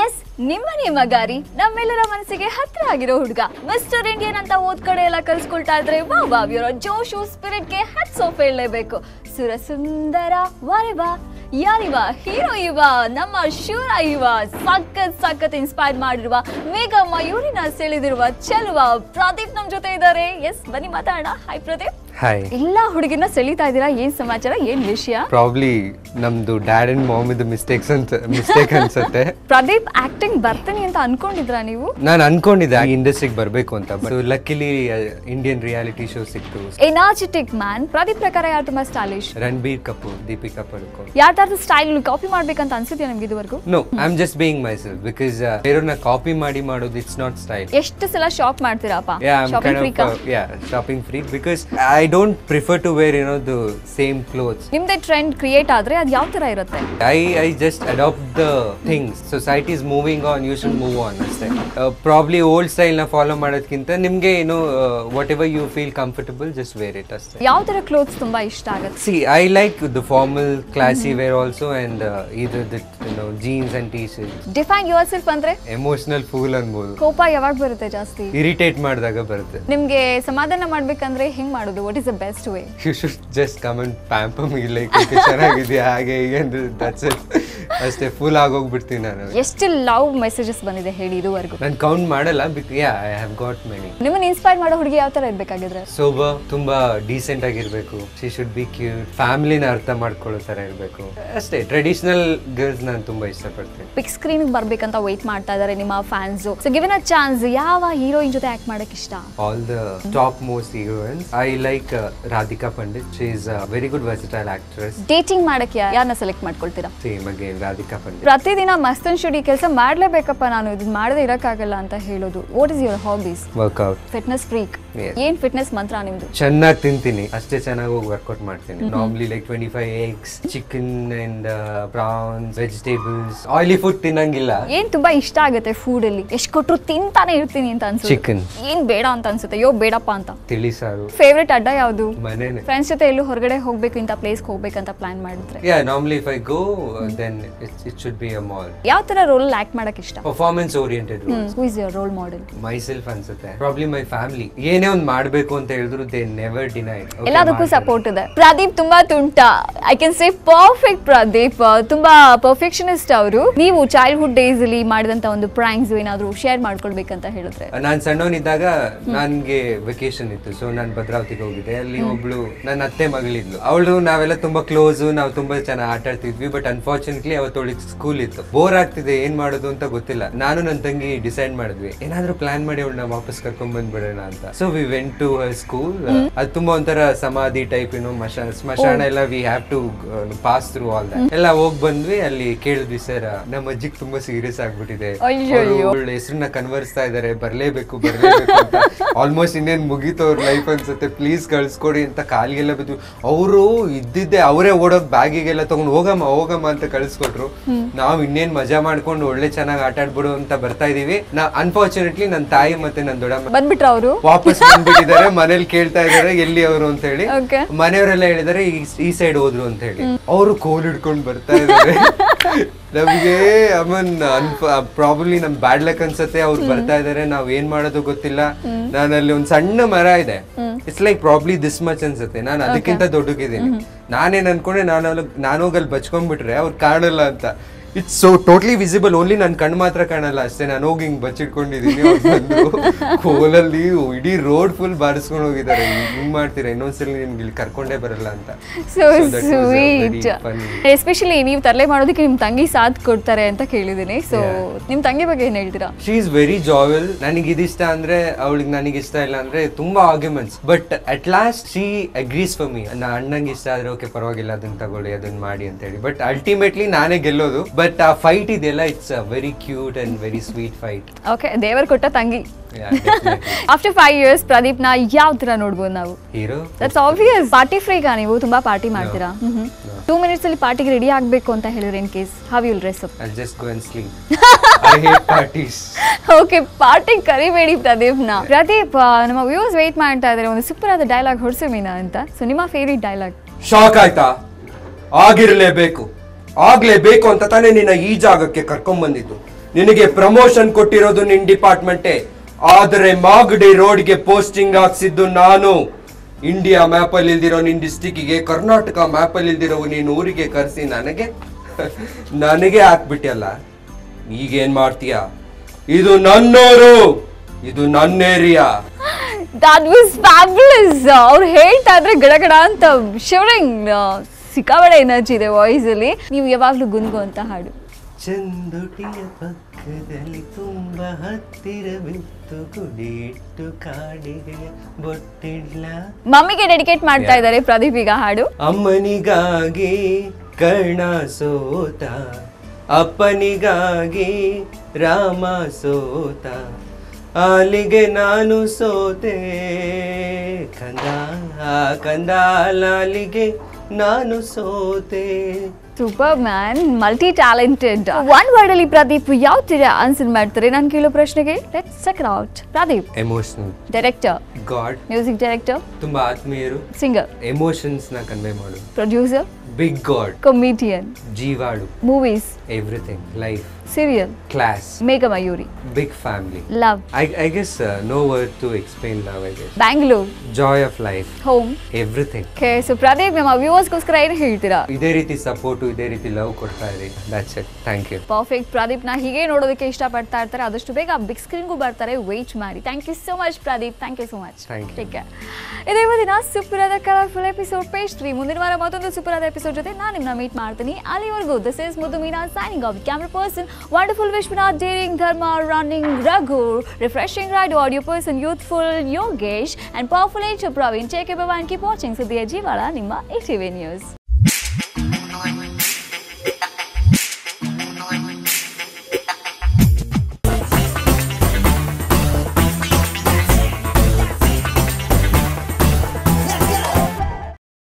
S, ನಿಮ್ಮ ನಿಮ್ಮ ಗಾರಿ ನಮ್ಮೆಲ್ಲರ ಮನಸ್ಸಿಗೆ ಹತ್ರ ಆಗಿರೋ ಹುಡುಗ. ಮಿಸ್ಟರ್ ಇಂಡಿಯನ್ ಅಂತ ಓದ್ ಕಡೆ ಎಲ್ಲ ಕಲ್ಸ್ಕೊಳ್ತಾ ಇದ್ರೆ ವಾ ವಾ ಇವರ ಜೋಶು ಸ್ಪಿರಿಟ್ಗೆ ಹತ್ ಸೋಫ್ ಹೇಳಲೇಬೇಕು. ಸುರ ಸುಂದರ ವಾರೆವಾ ಯಾರಿವ ಹೀರೋ ಇವ, ನಮ್ಮ ಶೂರ ಇವ. ಸಖತ್ ಸಖತ್ ಇನ್ಸ್ಪೈರ್ ಮಾಡಿರುವ ಮೇಘ ಮಯೂರಿನ ಸೆಳೆದಿರುವ, ಚೆಲುವ ಪ್ರದೀಪ್ ನಮ್ ಜೊತೆ ಇದ್ದಾರೆ. ಎಸ್ ಬನ್ನಿ ಮಾತಾಡೋಣ. ಹಾಯ್ ಪ್ರದೀಪ್. ಹಾಯ್ ಎಲ್ಲ ಹುಡುಗಿನ ಸೆಳಿತಾ ಇದ್ದೀರಾ? ಏನ್ ಸಮಾಚಾರ? ಏನ್ ವಿಷಯ? ಪ್ರಾಬ್ಲಿ ನಮ್ದು ಡ್ಯಾಡ್ ಅಂಡ್ ಮಾಮ್ ಇದು ಮಿಸ್ಟೇಕ್ಸ್ ಅಂತ ಮಿಸ್ಟೇಕ್ ಅನ್ಸುತ್ತೆ. ಪ್ರದೀಪ್ ಆಕ್ಟಿಂಗ್ ಬರ್ತೀನಿ ಅಂತ ಅನ್ಕೊಂಡಿದ್ರಾ ನೀವು? ನಾನು ಅನ್ಕೊಂಡಿದ್ದೆ ಈ ಇಂಡಸ್ಟ್ರಿಗೆ ಬರಬೇಕು ಅಂತ but luckily Indian reality show ಸಿಕ್ತು. ಎನರ್ಜೆಟಿಕ್ ಮ್ಯಾನ್ ಪ್ರದೀಪ್ ಪ್ರಕಾರ ಯಾರು ತುಂಬಾ ಸ್ಟೈಲಿಶ್ ರಣಬೀರ್ ಕಪೂರ್ ದೀಪಿಕಾ ಪಡುಕೋನ್ ತರದ ಸ್ಟೈಲ್ ಕಾಪಿ ಮಾಡ್ಬೇಕಂತ ಅನ್ಸುತ್ತೆ ನಮ್ಗೆ ಇದುವರೆಗೂ? No I am just being myself because ಬೇರೆಯವ್ರನ್ನ ಕಾಪಿ ಮಾಡಿ ಮಾಡೋದು ಇಟ್ಸ್ ನಾಟ್ ಸ್ಟೈಲ್ ಎಷ್ಟು ಸಲ ಶಾಪ್ ಮಾಡ್ತೀರಾ shopping free because uh, don't prefer to wear I same prefer to wear you know the same clothes. ನಿಮ್ದೇ ಟ್ರೆಂಡ್ ಕ್ರಿಯೇಟ್ ಆದ್ರೆ ಅದು ಯಾವ ತರ ಇರುತ್ತೆ? I I just adapt the things society is moving on you should move on ಅಷ್ಟೇ. Probably old ಸ್ಟೈಲ್ನ follow ಮಾಡೋದಕ್ಕಿಂತ ನಿಮ್ಗೆ ಏನು whatever you feel comfortable just wear it ಅಷ್ಟೇ. ಯಾವ ತರ ಕ್ಲೋತ್ಸ್ ತುಂಬಾ ಇಷ್ಟ ಆಗುತ್ತೆ? See I like the formal classy wear also and ಇದು no jeans and T shirt define yourself ಅಂದ್ರೆ? ಎಮೋಷನಲ್ ಫೂಲ್ ಅನ್ಬೋದು. ಕೋಪ ಯಾವಾಗ ಬರುತ್ತೆ ಜಾಸ್ತಿ? ಇರಿಟೇಟ್ ಮಾಡಿದಾಗ ಬರುತ್ತೆ. ನಿಮ್ಗೆ ಸಮಾಧಾನ ಮಾಡ್ಬೇಕಂದ್ರೆ ಹೆಂಗ್ ಮಾಡೋದು? what is the best way you should just come and pamper me like ಚೆನ್ನಾಗಿದೆಯಾ ಹಾಗೆ ಹೀಗೆ ಅಂದ್ರೆ ದಟ್ಸ್ ಇಟ್ ಅಷ್ಟೇ ಫುಲ್ ಆಗೋಗ್ಬಿಡ್ತೀನಿ ನಾನು. ಎಷ್ಟು ಲವ್ ಮೆಸೇಜಸ್ ಬಂದಿದೆ ಹೇಳಿ ಇದುವರೆಗೂ? ನಾನು ಕೌಂಟ್ ಮಾಡಲ್ಲ because I have got many ನಿಮ್ಮನ್ನ ಇನ್ಸ್ಪೈರ್ ಮಾಡೋ ಹುಡುಗಿ ಯಾವ ತರ ಇರ್ಬೇಕಾಗಿದ್ರೆ? ಸೋಬ ತುಂಬಾ ಡೀಸೆಂಟ್ ಆಗಿರ್ಬೇಕು. ಶಿ ಶುಡ್ ಬಿ ಕ್ಯೂಟ್ ಫ್ಯಾಮಿಲಿನ ಅರ್ಥ ಮಾಡ್ಕೊಳ್ಳೋ ತರ ಇರಬೇಕು. ಅಷ್ಟೇ ಟ್ರೆಡಿಷನಲ್ ಗರ್ಲ್ಸ್ ನಾನು ತುಂಬಾ ಇಷ್ಟಪಡ್ತೀನಿ. ಪಿಕ್ ಸ್ಕ್ರೀನ್ ಬರ್ಬೇಕಂತ ವೇಟ್ ಮಾಡ್ತಾ ಇದ್ದಾರೆ ನಿಮ್ಮ fans so given a chance ಯಾವ ಹೀರೋಯಿನ್ ಜೊತೆ ಆಕ್ಟ್ ಮಾಡಕ್ ಇಷ್ಟ? All the top most heroines I like Radhika Pandit she is a very good versatile actress dating ಮಾಡಕ್ಕೆ ಯಾರನ್ನ ಸೆಲೆಕ್ಟ್ ಮಾಡ್ಕೊಳ್ತೀರಾ? ಸೇಮ್ ಅಗೇನ್ ಪ್ರತಿದಿನ ಮಸ್ತನ್ ಶುಡಿ ಕೆಲಸ ಮಾಡ್ಲೇಬೇಕಪ್ಪ ನಾನು ಇದನ್ನ ಮಾಡದೇ ಇರಕ್ಕಾಗಲ್ಲ ಅಂತ ಹೇಳೋದು. What is your hobbies workout fitness freak. ಏನ್ ಫಿಟ್ನೆಸ್ ಮಂತ್ರ ನಿಮ್ದು? ಚೆನ್ನಾಗಿ ತಿಂತೀನಿ. ಅಷ್ಟೇ ಚೆನ್ನಾಗಿ ಹೋಗಿ ವರ್ಕೌಟ್ ಮಾಡ್ತೀನಿ. Normally like twenty five eggs chicken and prawns vegetables oily food ತಿನ್ನಂಗಿಲ್ಲ. ಏನ್ ತುಂಬಾ ಇಷ್ಟ ಆಗುತ್ತೆ ಫುಡ್ ಅಲ್ಲಿ? ಎಷ್ಟ್ ಕೊಟ್ಟರು ತಿಂತಾನೆ ಇರ್ತೀನಿ ಅಂತ ಅನ್ಸುತ್ತೆ. ಚಿಕನ್ ಏನ್ ಬೇಡ ಅಂತ ಅನ್ಸುತ್ತೆ? ಯೋ ಬೇಡಪ್ಪ ಅಂತ. ತಿಳಿ ಸಾರು. ಫೇವ್ರೆಟ್ ಅಡ್ಡ ಯಾವುದು? ಮನೇನೆ. ಫ್ರೆಂಡ್ಸ್ ಜೊತೆ ಎಲ್ಲೂ ಹೊರಗಡೆ ಹೋಗ್ಬೇಕು ಇಂತ ಪ್ಲೇಸ್ಗೆ ಹೋಗ್ಬೇಕಂತ ಪ್ಲಾನ್ ಮಾಡಿದ್ರೆ? Yeah normally if I go then it should be a mall ಯಾವ ತರ ರೋಲ್ ಆಕ್ಟ್ ಮಾಡಕ್ ಇಷ್ಟ? Performance oriented who is your role model myself ಅನ್ಸುತ್ತೆ. ಪ್ರಾಬ್ಲಿ ಮೈ ಫ್ಯಾಮಿಲಿ ಏನೇ ಒಂದು ಮಾಡಬೇಕು ಅಂತ ಹೇಳಿದ್ರು ದೇ ನೆವರ್ ಡಿನೈ ಎಲ್ಲದಕ್ಕೂ ಸಪೋರ್ಟ್ ಇದೆ. ಪ್ರದೀಪ್ ತುಂಬಾ ತುಂಟ. I can say perfect Pradeep. ತುಂಬಾ ಪರ್ಫೆಕ್ಷನಿಸ್ಟ್ ಅವರು. ನೀವು ಚೈಲ್ಡ್ಹುಡ್ ಡೇಸ್ ಅಲ್ಲಿ ಮಾಡಿದಂತ ಒಂದು ಪ್ರಾಂಕ್ಸ್ ಏನಾದ್ರು ಶೇರ್ ಮಾಡ್ಕೊಳ್ಬೇಕಂತ ಹೇಳಿದ್ರೆ? ನಾನು ಸಣ್ಣವನಿದ್ದಾಗ ನನ್ಗೆ ವೆಕೇಶನ್ ಇತ್ತು ಸೊ ನಾನು ಭದ್ರಾವತಿಗೆ ಹೋಗಿದ್ದೆ. ಅಲ್ಲಿ ಒಬ್ಳು ನನ್ನ ಅತ್ತೆ ಮಗಳಿದ್ಲು. ಅವಳು ನಾವೆಲ್ಲ ತುಂಬಾ ಕ್ಲೋಸ್ ನಾವು ತುಂಬಾ ಚೆನ್ನಾಗಿ ಆಟ ಆಡ್ತಿದ್ವಿ ಬಟ್ ಅನ್ಫಾರ್ಚುನೇಟ್ಲಿ ಅವಳಿಗೆ ಸ್ಕೂಲ್ ಇತ್ತು. ಬೋರ್ ಆಗ್ತಿದೆ ಏನ್ ಮಾಡೋದು ಅಂತ ಗೊತ್ತಿಲ್ಲ. ನಾನು ನನ್ನ ತಂಗಿ ಡಿಸೈಡ್ ಮಾಡಿದ್ವಿ ಏನಾದ್ರೂ ಪ್ಲಾನ್ ಮಾಡಿ ಅವಳನ್ನ ವಾಪಸ್ ಕರ್ಕೊಂಡ್ ಬಂದ್ಬಿಡೋಣ ಅಂತ. So we went to school ಅದು ತುಂಬಾ ಒಂಥರ ಸಮಾಧಿ ಟೈಪ್ ಏನು ಮಶ ಸ್ಮಶಾನ ಎಲ್ಲ we have to pass through all that ಎಲ್ಲ ಹೋಗ್ ಬಂದ್ವಿ ಅಲ್ಲಿ ಕೇಳಿದ್ವಿ ಸರ್ ನಮ್ಮ ಅಜ್ಜಿಗೆ ತುಂಬಾ ಸೀರಿಯಸ್ ಆಗ್ಬಿಟ್ಟಿದೆ. ಹೆಸರನ್ನ ಕನ್ವರ್ಸ್ತಾ ಇದಾರೆ ಬರ್ಲೇಬೇಕು ಬರ್ಲೇಬೇಕು ಅಂತ. ಆಲ್ಮೋಸ್ಟ್ ಇನ್ನೇನ್ ಮುಗೀತು ಅವ್ರ ಲೈಫ್ ಅನ್ಸುತ್ತೆ ಪ್ಲೀಸ್ ಕಳ್ಸ್ಕೊಡಿ ಅಂತ ಕಾಲಿಗೆಲ್ಲ ಬಿದ್ದು ಅವರು ಇದ್ದಿದ್ದೆ ಅವರೇ ಓಡೋಗ್ ಬ್ಯಾಗಿಗೆಲ್ಲ ತಗೊಂಡು ಹೋಗಮ್ಮ ಹೋಗಮ್ಮ ಅಂತ ಕಳ್ಸ್ಕೊಟ್ರು. ನಾವ್ ಇನ್ನೇನ್ ಮಜಾ ಮಾಡ್ಕೊಂಡು ಒಳ್ಳೆ ಚೆನ್ನಾಗಿ ಆಟ ಆಡ್ಬಿಡು ಅಂತ ಬರ್ತಾ ಇದೀವಿ. ನಾ ಅನ್ಫಾರ್ಚುನೇಟ್ಲಿ ನನ್ನ ತಾಯಿ ಮತ್ತೆ ನನ್ನ ದೊಡ್ಡಮ್ಮ ಬಂದ್ಬಿಟ್ರ ಅವರು? ವಾಪಸ್ ಬಂದ್ಬಿಟ್ಟಿದ್ದಾರೆ ಮನೇಲಿ ಕೇಳ್ತಾ ಇದಾರೆ ಎಲ್ಲಿ ಅವರು ಅಂತ ಹೇಳಿ. ಮನೆಯವರೆಲ್ಲ ಹೇಳಿದಾರೆ ಈ ಸೈಡ್ ಹೋದ್ರು ಅಂತ ಹೇಳಿ. ಅವರು ಕೋಲ್ ಹಿಡ್ಕೊಂಡು ಬರ್ತಾ ಇದಾರೆ ನಮಗೆ ಅಮನ್ ಪ್ರಾಬ್ಲಿ ನಮ್ ಬ್ಯಾಡ್ ಲಕ್ ಅನ್ಸತ್ತೆ ಅವ್ರು ಬರ್ತಾ ಇದಾರೆ ನಾವ್ ಏನ್ ಮಾಡೋದು ಗೊತ್ತಿಲ್ಲ. ನಾನು ಅಲ್ಲಿ ಒಂದ್ ಸಣ್ಣ ಮರ ಇದೆ. It's like probably this much ಅನ್ಸುತ್ತೆ. ನಾನು ಅದಕ್ಕಿಂತ ದೊಡ್ಡಗಿದ್ದೀನಿ. ನಾನೇನ್ ಅನ್ಕೊಂಡೆ ನಾನು ನಾನು ಹೋಗಲ್ಲಿ ಬಚ್ಕೊಂಡ್ಬಿಟ್ರೆ ಅವ್ರು ಕಾಣಲ್ಲ ಅಂತ. It's so totally visible only ನನ್ ಕಣ್ಣು ಮಾತ್ರ ಕಾಣಲ್ಲ. ಅಷ್ಟೇ ನಾನು ಹೋಗಿ ಹಿಂಗೆ ಬಚ್ಚಿಟ್ಕೊಂಡಿದ್ದೀನಿ ಕೋಲಲ್ಲಿ ಇಡೀ ರೋಡ್ ಫುಲ್ ಬಾರಿಸ್ಕೊಂಡು ಹೋಗಿದ್ದಾರೆ. ಹಿಂಗ್ ಮಾಡ್ತೀರಾ? ಇನ್ನೊಂದ್ಸಲ ನಿಮ್ಗೆ ಇಲ್ಲಿ ಕರ್ಕೊಂಡೇ ಬರಲ್ಲ ಅಂತ. ಸೊ ಸ್ವೀಟ್ ಎಸ್ಪೆಷಲಿ ನೀವು ತರಲೆ ಮಾಡೋದಕ್ಕೆ ನಿಮ್ ತಂಗಿ ಸಾಥ್ ಕೊಡ್ತಾರೆ ಅಂತ ಕೇಳಿದೀನಿ. ಸೊ ನಿಮ್ ತಂಗಿ ಬಗ್ಗೆ ಏನ್ ಹೇಳ್ತೀರಾ? ಶಿ ಇಸ್ ವೆರಿ ಜಾವೆಲ್ ನನಗೆ ಇದಿಷ್ಟ ಅಂದ್ರೆ ಅವಳಿಗೆ ನನಗೆ ಇಷ್ಟ ಇಲ್ಲ ಅಂದ್ರೆ ತುಂಬಾ arguments but at last she agrees for me ನನ್ನ ಅಣ್ಣಂಗೆ ಇಷ್ಟ ಆದ್ರೆ ಓಕೆ ಪರವಾಗಿಲ್ಲ ಅದನ್ನ ತಗೊಳ್ಳಿ ಅದನ್ನ ಮಾಡಿ ಅಂತ ಹೇಳಿ. ಬಟ್ ಅಲ್ಟಿಮೇಟ್ಲಿ ನಾನೇ ಗೆಲ್ಲೋದು. ಬಟ್ ಆ ಫೈಟ್ ಇದೆಯಲ್ಲ it's a very cute and very sweet fight okay ದೇವರ್ ಕೊಟ್ಟ ತಂಗಿ. ಆಫ್ಟರ್ ಫೈವ್ ಇಯರ್ಸ್ ಪ್ರದೀಪ್ನ ಯಾವ ತರ ನೋಡ್ಬೋದು ನಾವು? ಹೀರೋ ದಟ್ಸ್ ಆಬ್ವಿಯಸ್ ಪಾರ್ಟಿ ಫ್ರೀಗಾ ನೀವು ತುಂಬಾ ಪಾರ್ಟಿ ಮಾಡ್ತೀರಾ? ಟೂ ಮಿನಿಟ್ಸ್ ಅಲ್ಲಿ ಪಾರ್ಟಿಗೆ ರೆಡಿ ಆಗ್ಬೇಕು ಅಂತ ಹೇಳಿದ್ರೆ in case have you'll dress up I just go and sleep I hate parties okay party ಕರಿಬೇಡಿ Pradeep ಪ್ರದೀಪ್ನ. ಪ್ರದೀಪ್ ನಮ್ಮ ವ್ಯೂಸ್ ವೇಟ್ ಮಾಡ್ತಾ ಇದ್ದಾರೆ. ಒಂದು ಸೂಪರ್ ಆದ ಡೈಲಾಗ್ ಹೊಡ್ಸು ಮೀನಾ ಅಂತ. ಸೊ ನಿಮ್ಮ ಫೇವರಿಟ್ ಡೈಲಾಗ್ ಶಾಕ್ ಆಯ್ತಾ? ಆಗಿರ್ಲೇಬೇಕು. ಆಗ್ಲೇಬೇಕು ಅಂತ ತಾನೇ ನಿನ್ನ ಈ ಜಾಗಕ್ಕೆ ಕರ್ಕೊಂಡ್ ಬಂದಿದ್ದು ನಿನಗೆ ಪ್ರಮೋಷನ್ ಕೊಟ್ಟಿರೋದು ನಿನ್ ಡಿಪಾರ್ಟ್ಮೆಂಟೇ ಆದರೆ ಮಾಗಡಿ ರೋಡ್ಗೆ ಪೋಸ್ಟಿಂಗ್ ಹಾಕ್ಸಿದ್ದು ನಾನು. ಇಂಡಿಯಾ ಮ್ಯಾಪ್ ಅಲ್ಲಿ ಇಲ್ದಿರೋ ನಿನ್ ಡಿಸ್ಟಿಕ್ಕಿಗೆ ಕರ್ನಾಟಕ ಮ್ಯಾಪ್ ಅಲ್ಲಿ ಇಲ್ದಿರೋ ನಿನ್ ಊರಿಗೆ ಕರೆಸಿ ನನಗೆ? ನನಗೆ ಹಾಕ್ಬಿಟ್ಟಲ್ಲ ಈಗೇನ್ ಮಾಡ್ತೀಯ? ಇದು ನನ್ನೂರು. ಇದು ನನ್ನ ಏರಿಯಾ. ದಟ್ ವಾಸ್ ಫ್ಯಾಬ್ಯುಲಸ್ ಅವ್ರು ಹೇಳ್ತಾ ಇದ್ರೆ ಗಡಗಡ ಅಂತ ಶಿವರಿಂಗ್ ಸಿಕ್ಕಾಬಳೆ ಎನರ್ಜಿ ಇದೆ ವಾಯ್ಸ್ ಅಲ್ಲಿ ನೀವು ಯಾವಾಗ್ಲೂ ಗುನ್ಗು ಅಂತ ಹಾಡು. ಚಂದುಟಿಯ ಪಕ್ಕದಲ್ಲಿ ತುಂಬ ಹತ್ತಿರವಿತ್ತು ಗುಡಿಯಿಟ್ಟು ಕಾಡಿಗೆ ಬೊಟ್ಟಿಡ್ಲ. ಮಮ್ಮಿಗೆ ಡೆಡಿಕೇಟ್ ಮಾಡ್ತಾ ಇದ್ದಾರೆ ಪ್ರದೀಪ್ ಈಗ ಹಾಡು. ಅಮ್ಮನಿಗಾಗಿ ಕರ್ಣ ಸೋತ ಅಪ್ಪನಿಗಾಗಿ ರಾಮ ಸೋತ ಅಲ್ಲಿಗೆ ನಾನು ಸೋತೆ. ಕಂದ ಕಂದ ಲಾಲಿಗೆ ನಾನು ಸೋತೆ. Superman multi talented one word ಅಲ್ಲಿ ಪ್ರದೀಪ್ ಯಾವ ತರ ಆನ್ಸರ್ ಮಾಡ್ತಾರೆ? ನಾನು ಕೇಳೋ ಪ್ರಶ್ನೆಗೆ let's check out Pradeep. Emotional director god music director ತುಂಬಾ ಆತ್ಮೀಯರು. ಸಿಂಗರ್ ಎಮೋಷನ್ಸ್ನ ಕನ್ವೆ ಮಾಡು. Producer big god comedian ಜೀವಾಳು movies everything life serial class Meghamayuri big family love I, I guess uh, no word to explain love, I guess. Bangalore Joy of life, home everything. So Pradeep ನಮ್ಮ ವ್ಯೂವರ್ಸ್ಗೋಸ್ಕರ ಏನು ಹೇಳ್ತೀರಾ? ಇದೇ ರೀತಿ support ಇದೇ ರೀತಿ love ಕೊಡ್ತಾ ಇರಿ. That's it thank you perfect Pradeep ನಾ ಹೀಗೆ ನೋಡೋದಕ್ಕೆ ಇಷ್ಟಪಡ್ತಾ ಇರ್ತಾರೆ. ಆದಷ್ಟು ಬೇಗ ಬಿಗ್ ಸ್ಕ್ರೀನ್ಗೂ ಬರ್ತಾರೆ. ವೆಯ್ಟ್ ಮಾಡಿ. Thank you so much Pradeep thank you so much thank you ಇದೇ ದಿನ ಸೂಪರ್ ಆದ ಕಲರ್ಫುಲ್ ಎಪಿಸೋಡ್ ಪೇಜ್ ತ್ರೀ ಮುಂದಿನ ವಾರ ಮತ್ತೊಂದು ಸೂಪರ್ ಆದ ಎಪಿಸೋಡ್ ಜೊತೆ ನಾನು ನಿಮ್ಮನ್ನ ಮೀಟ್ ಮಾಡ್ತೀನಿ ಅಲ್ಲಿವರೆಗೂ this is Mudu Meena signing off camera person wonderful Vishwanath daring Dharma running Raghu refreshing ride audio person youthful Yogesh and powerful age Praveen ಚೇಕೆ ಭವಾನ್ ಕೀಪ್ ವಾಚಿಂಗ್ ಸುದ್ದಿಯ ಜೀವಾಳ ನಿಮ್ಮ ಇ ಟಿವಿ ನ್ಯೂಸ್